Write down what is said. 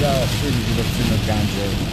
da, siedzieć dziewczyny w gandzie.